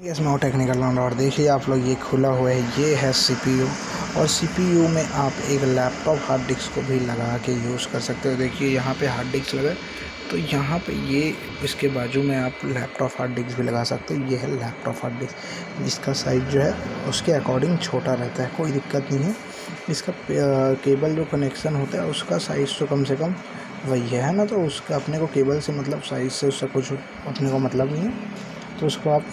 इसमें टेक्निकल और देखिए आप लोग, ये खुला हुआ है, ये है सीपीयू और सीपीयू में आप एक लैपटॉप हार्ड डिस्क को भी लगा के यूज़ कर सकते हो। देखिए, यहाँ पे हार्ड डिस्क लगा तो यहाँ पे ये, इसके बाजू में आप लैपटॉप हार्ड डिस्क भी लगा सकते हो। ये है लैपटॉप हार्ड डिस्क जिसका साइज़ जो है, उसके अकॉर्डिंग छोटा रहता है, कोई दिक्कत नहीं है। इसका केबल जो कनेक्शन होता है, उसका साइज़ तो कम से कम वही है ना? तो उसका, अपने को केबल से मतलब साइज़ से उसका कुछ अपने को मतलब नहीं है। तो उसको आप